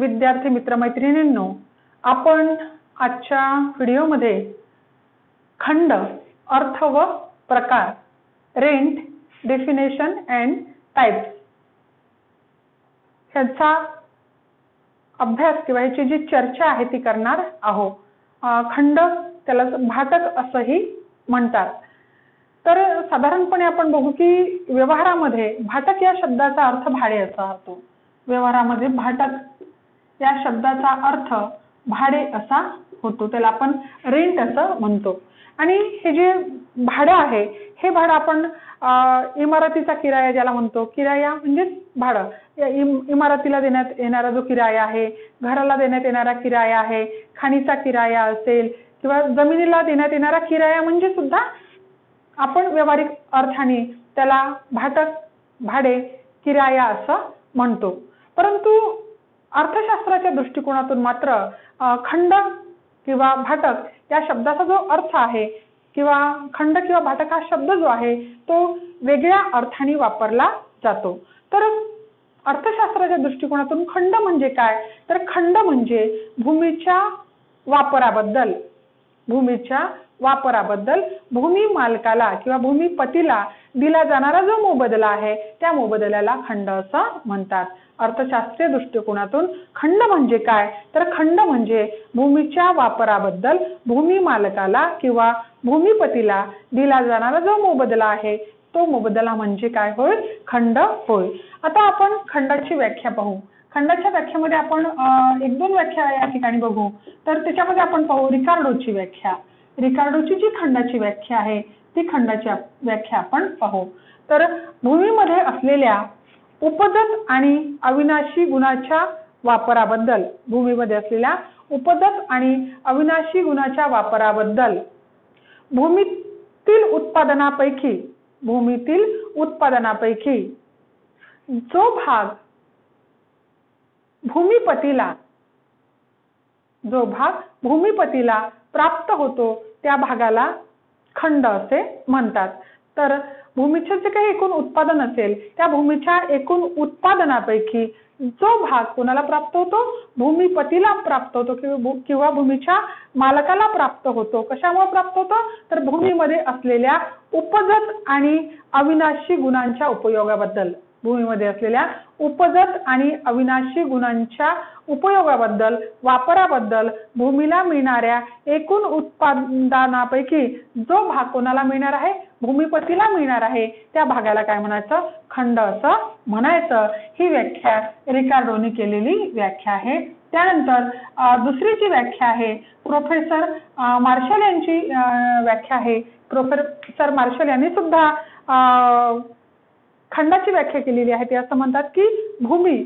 विद्यार्थी मित्रमैत्रिणींनो आपण आजच्या व्हिडिओमध्ये खंड अर्थ व प्रकार रेंट डेफिनेशन अँड टाइप्स ह्याचा अभ्यास किंवा ह्याची जी चर्चा आहे ती करणार आहोत. खंड त्याला भाटक असंही म्हणतात. तर साधारणपणे आपण बघू की व्यवहारामध्ये भाटक या शब्दाचा अर्थ भाडे असा होतो व्यवहारामध्ये भाटक या शब्दाचा अर्थ भाडे असा होतो. त्याला आपण रेंट असं म्हणतो. आणि हे जे भाडं आहे हे भाडं आपण इमारतीचा किराया ज्याला म्हणतो किराया म्हणजेच भाडं. या इम- इमारतीला देण्यात येणारा जो किराया आहे घराला देण्यात येणारा किराया आहे खाणीचा किराया असेल किंवा जमिनीला देण्यात येणारा किराया म्हणजे सुद्धा आपण व्यावहारिक अर्थाने त्याला भाटक भाडे किराया असं म्हणतो. परंतु अर्थशास्त्राच्या दृष्टिकोनातून मात्र खंड किंवा भाटक या शब्दाचा जो अर्थ आहे किंवा खंड किंवा भाटक हा शब्द जो आहे तो वेगळ्या अर्थाने वापरला जातो. तर अर्थशास्त्राच्या दृष्टिकोनातून खंड म्हणजे काय? तर खंड म्हणजे भूमीच्या वापराबद्दल. भूमीच्या वापराबद्दल भूमी मालकाला किंवा भूमीपतीला दिला जाणारा जो मोबदला आहे त्या मोबदल्याला खंड असं म्हणतात. अर्थशास्त्रीय दृष्टिकोनातून खंड म्हणजे काय? तर खंड म्हणजे भूमीच्या वापराबद्दल भूमी मालकाला किंवा भूमीपतीला दिला जाणारा जो मोबदला आहे तो मोबदला म्हणजे काय होय? खंड होय. आता आपण खंडाची व्याख्या पाहू. खंडाच्या व्याख्यामध्ये आपण एक दोन व्याख्या या ठिकाणी बघू. तर त्याच्यामध्ये आपण पाहू रिकार्डोची व्याख्या. रिकार्डोची जी खंडाची व्याख्या आहे ती खंडाची व्याख्या आपण पाहू. तर भूमीमध्ये असलेल्या उपजत आणि अविनाशी गुणाच्या वापराबद्दल भूमीमध्ये असलेल्या उपजत आणि अविनाशी गुणाच्या वापराबद्दल भूमीतील उत्पादनापैकी भूमीतील उत्पादनापैकी जो भाग भूमिपतीला जो भाग भूमिपतीला प्राप्त होतो त्या भागाला खंड असे म्हणतात. तर भूमीचे जे काही एकूण उत्पादन असेल त्या भूमीच्या एकूण उत्पादनापैकी जो भाग कोणाला प्राप्त होतो? भूमीपतीला प्राप्त होतो किंवा भू- किंवा भूमीच्या मालकाला प्राप्त होतो. कशामुळे प्राप्त होतो? तर भूमीमध्ये असलेल्या उपजत आणि अविनाशी गुणांच्या उपयोगाबद्दल. भूमीमध्ये असलेल्या उपजत आणि अविनाशी गुणांच्या उपयोगाबद्दल वापराबद्दल भूमीला मिळणाऱ्या एकूण उत्पादनापैकी जो भाग कोणाला मिळणार आहे? भूमीपतीला मिळणार आहे. त्या भागाला काय म्हणायचं? खंड असं म्हणायचं. ही व्याख्या रिकार्डोनी केलेली व्याख्या आहे. त्यानंतर दुसरी जी व्याख्या आहे प्रोफेसर मार्शल यांची व्याख्या आहे. प्रोफेसर मार्शल यांनी सुद्धा अं, खंडाची व्याख्या केलेली आहे. ते असं म्हणतात की भूमी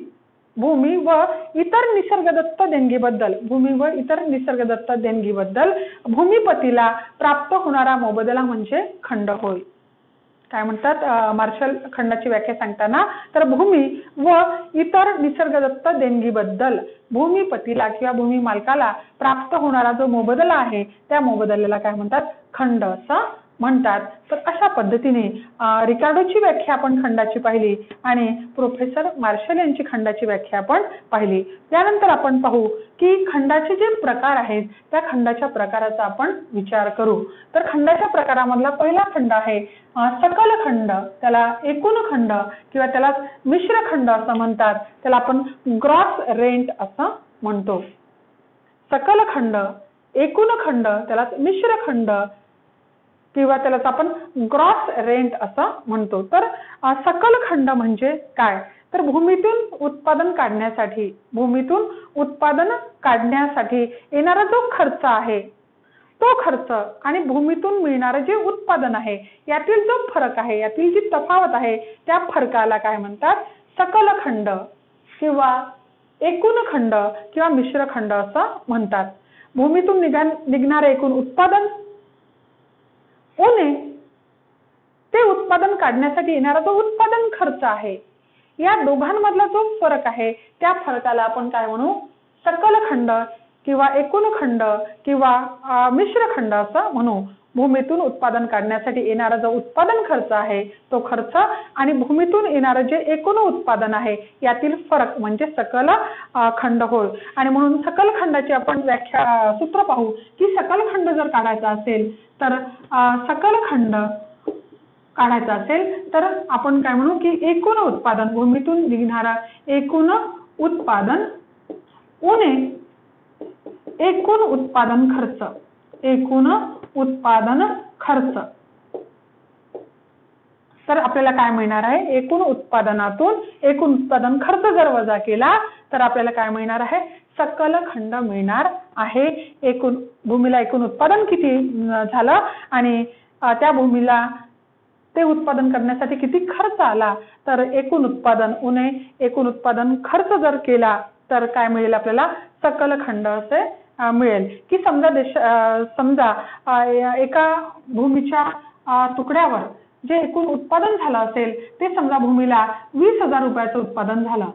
भूमी व इतर निसर्गदत्त देणगीबद्दल भूमी व इतर निसर्गदत्त देणगीबद्दल भूमीपतीला प्राप्त होणारा मोबदला म्हणजे खंड होय. काय म्हणतात? मार्शल खंडाची व्याख्या सांगताना तर भूमी व इतर निसर्गदत्त देणगीबद्दल भूमीपतीला किंवा भूमी मालकाला प्राप्त होणारा जो मोबदला आहे त्या मोबदल्याला काय म्हणतात? खंड असं म्हणतात. तर अशा पद्धतीने रिकार्डोची व्याख्या आपण खंडाची पाहिली आणि प्रोफेसर मार्शल यांची खंडाची व्याख्या आपण पाहिली. त्यानंतर आपण पाहू की खंडाचे जे प्रकार आहेत त्या खंडाच्या प्रकाराचा आपण विचार करू. तर खंडाच्या प्रकारामधला पहिला खंड आहे सकल खंड. त्याला एकूण खंड किंवा त्याला मिश्र खंड असं म्हणतात. त्याला आपण ग्रॉस रेंट असं म्हणतो. सकल खंड एकूण खंड त्याला मिश्र खंड किंवा त्यालाच आपण ग्रॉस रेंट असं म्हणतो. तर सकल खंड म्हणजे काय? तर भूमीतून उत्पादन काढण्यासाठी भूमीतून उत्पादन काढण्यासाठी येणारा जो खर्च आहे तो खर्च आणि भूमीतून मिळणारं जे उत्पादन आहे यातील जो फरक आहे यातील जी तफावत आहे त्या फरकाला काय म्हणतात? सकल खंड किंवा एकूण खंड किंवा मिश्र खंड असं म्हणतात. भूमीतून निघा निघणारे एकूण उत्पादन हो उणे ते उत्पादन काढण्यासाठी येणारा जो उत्पादन खर्च आहे. या दोघांमधला जो फरक आहे त्या फरकाला आपण काय म्हणू? सकल खंड किंवा एकूण खंड किंवा अं, मिश्र खंड असं म्हणू. भूमीतून उत्पादन काढण्यासाठी येणारा जो उत्पादन खर्च आहे तो खर्च आणि भूमीतून येणारं जे एकूण उत्पादन आहे यातील फरक म्हणजे सकल खंड होय आणि म्हणून सकल खंडाची आपण व्याख्या सूत्र पाहू की सकल खंड जर काढायचा असेल तर सकल खंड काढायचा असेल तर आपण काय म्हणू की एकूण उत्पादन भूमीतून निघणारा एकूण उत्पादन उणे एकूण उत्पादन खर्च. एकूण उत्पादन खर्च. तर आपल्याला काय मिळणार आहे? एकूण उत्पादनातून एकूण उत्पादन खर्च जर वजा केला तर आपल्याला काय मिळणार आहे? सकल खंड मिळणार आहे. एकूण भूमीला एकूण उत्पादन किती झालं? आणि त्या भूमीला ते उत्पादन करण्यासाठी किती खर्च आला? तर एकूण उत्पादन उणे एकूण उत्पादन खर्च जर केला तर काय मिळेल आपल्याला? सकल खंड असे मिळेल. की समजा देश समजा एका भूमीच्या तुकड्यावर जे एकूण उत्पादन झालं असेल ते समजा भूमीला वीस हजार रुपयाचं उत्पादन झालं.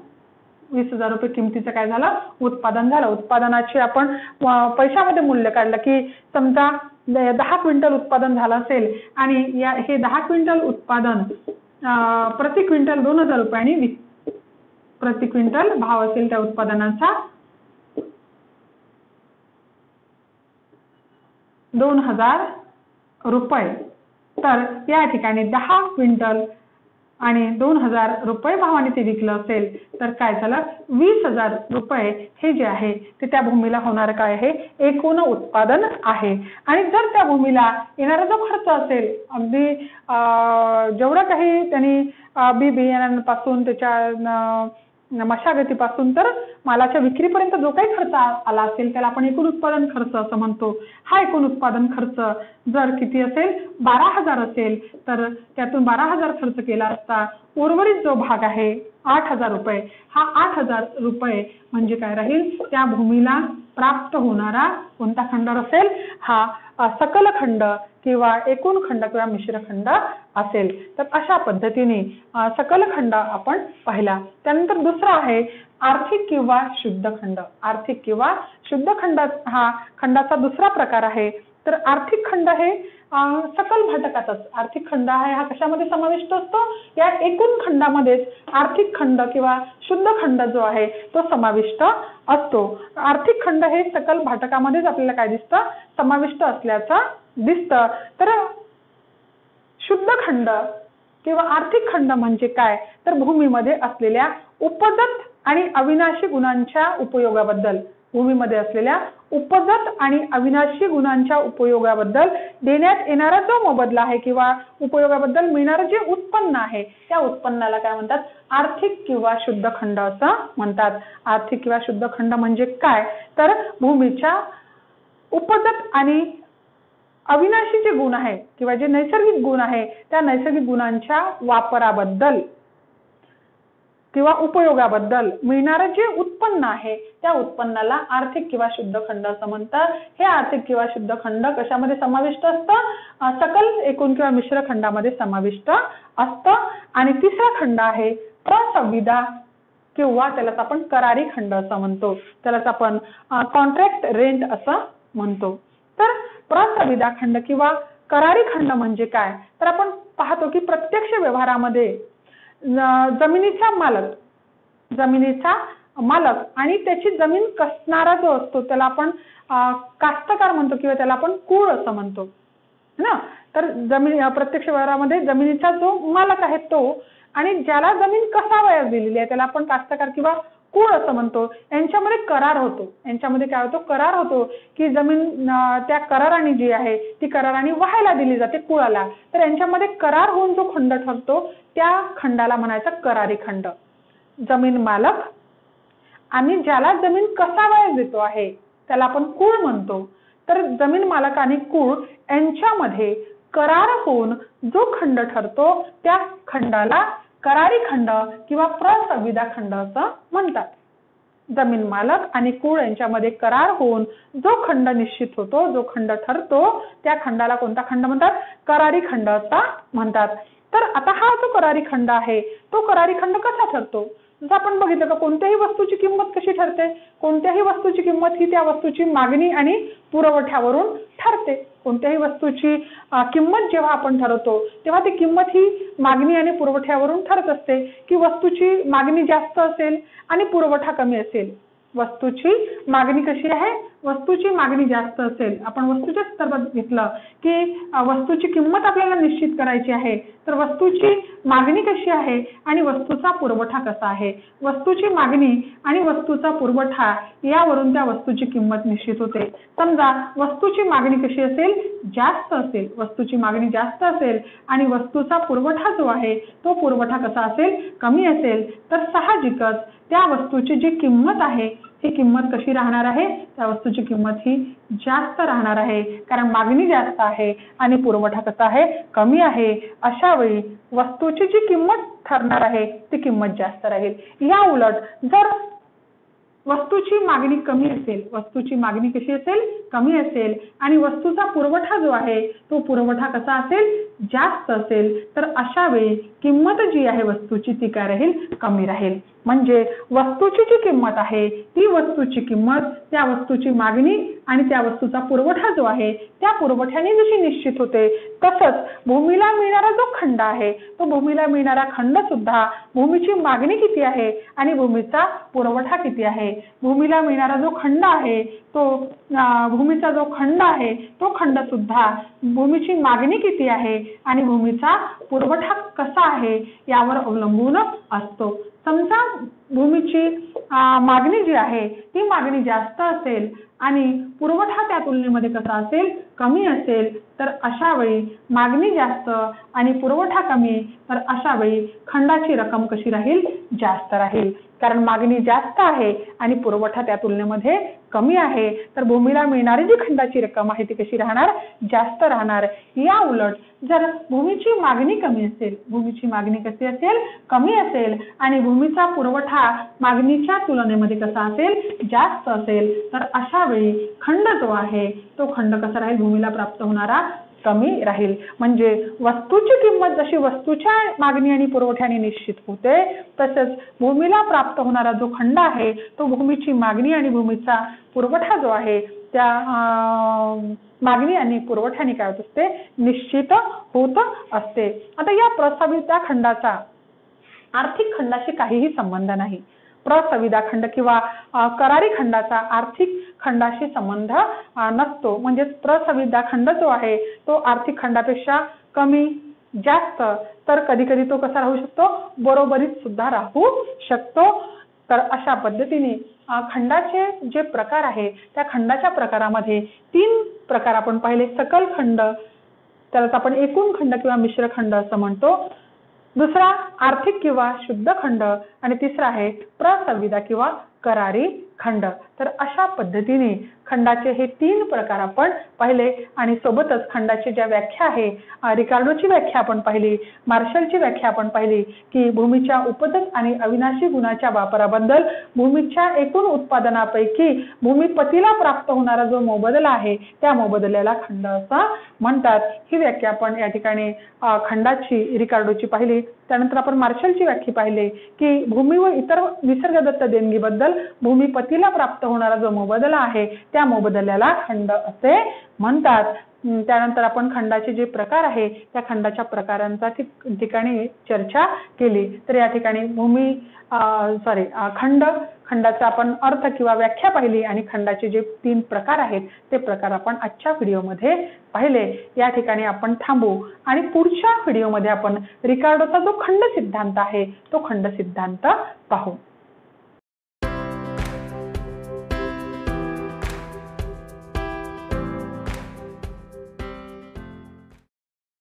वीस हजार रुपये किमतीचं काय झालं? उत्पादन झालं. उत्पादनाचे आपण पैशामध्ये मूल्य काढलं की समजा दहा क्विंटल उत्पादन झालं असेल आणि या हे दहा क्विंटल उत्पादन अं, प्रति क्विंटल दोन हजार रुपयांनी प्रति क्विंटल भाव असेल त्या उत्पादनाचा दोन हजार रुपये. तर या ठिकाणी दहा क्विंटल आणि दोन हजार रुपये भावाने ते विकलं असेल तर काय झालं? वीस हजार रुपये हे जे आहे ते त्या भूमीला होणार काय आहे? एकूण उत्पादन आहे. आणि जर त्या भूमीला येणारा जो खर्च असेल अगदी अं, जेवढं काही त्यांनी बी बियाण्यांपासून त्याच्या मशागतीपासून तर मालाच्या विक्रीपर्यंत जो काही खर्च आला असेल त्याला आपण एकूण उत्पादन खर्च असं म्हणतो. हा एकूण उत्पादन खर्च जर किती असेल बारा हजार असेल तर त्यातून बारा हजार खर्च केला असता उर्वरित जो भाग आहे आठ हजार रुपये. हा आठ हजार रुपये म्हणजे काय राहील? त्या भूमीला प्राप्त होणारा कोणता खंड असेल? हा सकल खंड किंवा एकूण खंड किंवा मिश्र खंड असेल. तर अशा पद्धतीने सकल खंड आपण पाहिला. त्यानंतर दुसरा आहे आर्थिक किंवा शुद्ध खंड. आर्थिक किंवा शुद्ध खंड हा खंडाचा दुसरा प्रकार आहे. तर आर्थिक खंड हे सकल घटकातच. आर्थिक खंड आहे हा कशामध्ये समाविष्ट असतो? या एकूण खंडामध्येच आर्थिक खंड किंवा शुद्ध खंड जो आहे तो समाविष्ट असतो. आर्थिक खंड हे सकल भाटकामध्येच आपल्याला काय दिसतं? समाविष्ट असल्याचं दिसतं. तर शुद्ध खंड किंवा आर्थिक खंड म्हणजे काय? तर भूमीमध्ये असलेल्या उपजत आणि अविनाशी गुणांच्या उपयोगाबद्दल. भूमीमध्ये असलेल्या उपजत आणि अविनाशी गुणांच्या उपयोगाबद्दल देण्यात येणारा जो मोबदला आहे किंवा उपयोगाबद्दल मिळणारं जे उत्पन्न आहे त्या उत्पन्नाला काय म्हणतात? आर्थिक किंवा शुद्ध खंड असं म्हणतात. आर्थिक किंवा शुद्ध खंड म्हणजे काय? तर भूमीच्या उपजत आणि अविनाशी जे गुण आहे किंवा जे नैसर्गिक गुण आहे त्या नैसर्गिक गुणांच्या वापराबद्दल किंवा उपयोगाबद्दल मिळणारं जे उत्पन्न आहे त्या उत्पन्नाला आर्थिक किंवा शुद्ध खंड असं म्हणतात. हे आर्थिक किंवा शुद्ध खंड कशामध्ये समाविष्ट असतं? सकल एकूण किंवा मिश्र खंडामध्ये समाविष्ट असतं. आणि तिसरा खंड आहे प्रसंविधा किंवा त्यालाच आपण करारी खंड असं म्हणतो. त्यालाच आपण कॉन्ट्रॅक्ट रेंट असं म्हणतो. तर प्रसंविधा खंड किंवा करारी खंड म्हणजे काय? तर आपण पाहतो की प्रत्यक्ष व्यवहारामध्ये जमिनीचा मालक. जमिनीचा मालक. आणि त्याची जमीन कसणारा जो असतो त्याला आपण कास्तकार म्हणतो किंवा त्याला आपण कूळ असं म्हणतो. ना? तर जमीन प्रत्यक्ष व्यवहारामध्ये जमिनीचा जो मालक आहे तो आणि ज्याला जमीन कसावयास दिलेली आहे त्याला आपण कास्तकार किंवा कूळ असं म्हणतो? यांच्यामध्ये करार होतो. यांच्यामध्ये काय होतो? करार होतो की जमीन त्या कराराने जी आहे ती कराराने व्हायला दिली जाते कुळाला. तर यांच्यामध्ये करार होऊन जो खंड ठरतो त्या खंडाला म्हणायचा करारी खंड. जमीन मालक आणि ज्याला जमीन कसावयास देतो आहे त्याला आपण कुळ म्हणतो. तर जमीन मालक आणि कुळ यांच्यामध्ये करार होऊन जो खंड ठरतो त्या खंडाला करारी खंड किंवा प्रसंविधा खंड असं म्हणतात. जमीन मालक आणि कुळ यांच्यामध्ये करार होऊन जो खंड निश्चित होतो जो खंड ठरतो त्या खंडाला कोणता खंड म्हणतात? करारी खंड असा म्हणतात. तर आता हा जो करारी खंड आहे तो करारी खंड कसा ठरतो? जसं आपण बघितलं का कोणत्याही वस्तूची किंमत कशी ठरते? कोणत्याही वस्तूची किंमत ही त्या वस्तूची मागणी आणि पुरवठ्यावरून ठरते. कोणत्याही वस्तूची किंमत जेव्हा आपण ठरवतो तेव्हा ती किंमत ही मागणी आणि पुरवठ्यावरून ठरत असते की वस्तूची मागणी जास्त असेल आणि पुरवठा कमी असेल. वस्तूची मागणी कशी आहे? वस्तूची मागणी जास्त असेल आपण वस्तूच्या संदर्भात घेतलं की वस्तूची किंमत आपल्याला निश्चित करायची आहे तर वस्तूची मागणी कशी आहे आणि वस्तूचा पुरवठा कसा आहे? वस्तूची मागणी आणि वस्तूचा पुरवठा यावरून त्या वस्तूची किंमत निश्चित होते. समजा वस्तूची मागणी कशी असेल? जास्त असेल. वस्तूची मागणी जास्त असेल आणि वस्तूचा पुरवठा जो आहे तो पुरवठा कसा असेल? कमी असेल. तर साहजिकच त्या वस्तूची जी किंमत आहे ही किंमत कशी राहणार आहे? त्या वस्तूची किंमत ही जास्त राहणार आहे. कारण मागणी जास्त आहे आणि पुरवठा कसा आहे? कमी आहे. अशा वेळी वस्तूची जी किंमत ठरणार आहे ती किंमत जास्त राहील. या उलट जर वस्तूची मागणी कमी असेल वस्तूची मागणी कशी असेल? कमी असेल. आणि वस्तूचा पुरवठा जो आहे तो पुरवठा कसा असेल? जास्त असेल. तर अशा वेळी किंमत जी आहे वस्तूची ती काय राहील? कमी राहील. म्हणजे वस्तूची जी किंमत आहे ती वस्तूची किंमत त्या वस्तूची मागणी आणि त्या वस्तूचा पुरवठा जो आहे त्या पुरवठ्याने जशी निश्चित होते तसंच भूमीला मिळणारा जो खंड आहे तो भूमीला मिळणारा खंड सुद्धा भूमीची मागणी किती आहे आणि भूमीचा पुरवठा किती आहे? भूमीला मिळणारा जो खंड आहे तो भूमीचा जो खंड आहे तो खंड सुद्धा भूमीची मागणी किती आहे आणि भूमीचा पुरवठा कसा आहे यावर अवलंबून असतो. समजा भूमीची मागणी जी आहे ती मागणी जास्त असेल आणि पुरवठा त्या तुलनेमध्ये कसा असेल कमी असेल तर अशा वेळी मागणी जास्त आणि पुरवठा कमी तर अशा वेळी खंडाची रक्कम कशी राहील? जास्त राहील. कारण मागणी जास्त आहे आणि पुरवठा त्या तुलनेमध्ये कमी आहे तर भूमीला मिळणारी जी खंडाची रक्कम आहे ती कशी राहणार? जास्त राहणार. या उलट जर भूमीची मागणी कमी असेल भूमीची मागणी कशी असेल? कमी असेल. आणि भूमीचा पुरवठा मागणीच्या तुलनेमध्ये कसा असेल? जास्त असेल. तर अशा वेळी खंड जो आहे तो खंड कसा राहील? भूमीला प्राप्त होणारा कमी राहील. म्हणजे वस्तूची किंमत जशी वस्तूच्या मागणी आणि पुरवठ्याने निश्चित होते तसंच भूमीला प्राप्त होणारा जो खंड आहे तो भूमीची मागणी आणि भूमीचा पुरवठा जो आहे त्या मागणी आणि पुरवठ्याने काय होत असते? निश्चित होत असते. आता या प्रस्तावित त्या खंडाचा आर्थिक खंडाशी काहीही संबंध नाही. प्रसविदा खंड किंवा करारी खंडाचा आर्थिक खंडाशी संबंध नसतो. म्हणजेच प्रसविदा खंड जो आहे तो आर्थिक खंडापेक्षा कमी जास्त. तर कधी कधी तो कसा राहू शकतो? बरोबरीत सुद्धा राहू शकतो. तर अशा पद्धतीने खंडाचे जे प्रकार आहे त्या खंडाच्या प्रकारामध्ये तीन प्रकार आपण पाहिले. सकल खंड त्यालाच आपण एकूण खंड किंवा मिश्र खंड असं म्हणतो. दुसरा आर्थिक किंवा शुद्ध खंड. आणि तिसरा आहे प्रसंविदा किंवा करारी खंड. तर अशा पद्धतीने खंडाचे हे तीन प्रकार आपण पाहिले आणि सोबतच खंडाची ज्या व्याख्या आहे रिकार्डोची व्याख्या आपण पाहिली मार्शलची व्याख्या आपण पाहिली की भूमीच्या उपदक आणि अविनाशी गुणाच्या वापराबद्दल भूमीच्या एकूण उत्पादनापैकी भूमीपतीला प्राप्त होणारा जो मोबदला आहे त्या मोबदल्याला खंड असं म्हणतात. ही व्याख्या आपण या ठिकाणी खंडाची रिकार्डोची पाहिली. त्यानंतर आपण मार्शलची व्याख्या पाहिली की भूमी व इतर निसर्गदत्त देणगीबद्दल भूमीपतीला प्राप्त होणारा जो मोबदला आहे त्या त्या मोबदल्याला खंड असे म्हणतात. त्यानंतर आपण खंडाचे जे प्रकार आहे त्या खंडाच्या प्रकारांचा ठिकाणी चर्चा केली. तर या ठिकाणी भूमी सॉरी खंड खंडाचा आपण अर्थ किंवा व्याख्या पाहिली आणि खंडाचे जे तीन प्रकार आहेत ते प्रकार आपण आजच्या व्हिडिओमध्ये पाहिले. या ठिकाणी आपण थांबू आणि पुढच्या व्हिडिओमध्ये आपण रिकार्डोचा जो खंड सिद्धांत आहे तो खंड सिद्धांत पाहू.